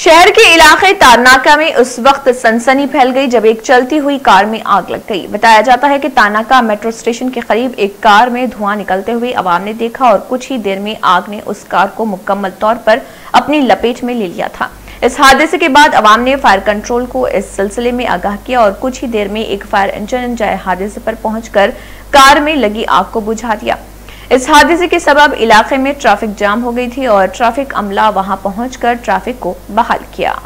शहर के इलाके तारनाका में उस वक्त सनसनी फैल गई जब एक चलती हुई कार में आग लग गई। बताया जाता है कि तारनाका मेट्रो स्टेशन के करीब एक कार में धुआँ निकलते हुए आवाम ने देखा और कुछ ही देर में आग ने उस कार को मुकम्मल तौर पर अपनी लपेट में ले लिया था। इस हादसे के बाद अवाम ने फायर कंट्रोल को इस सिलसिले में आगाह किया और कुछ ही देर में एक फायर इंजन, जाए हादसे पर पहुंचकर कार में लगी आग को बुझा दिया। इस हादसे के सबब इलाके में ट्रैफ़िक जाम हो गई थी और ट्रैफ़िक अमला वहाँ पहुंचकर ट्रैफ़िक को बहाल किया।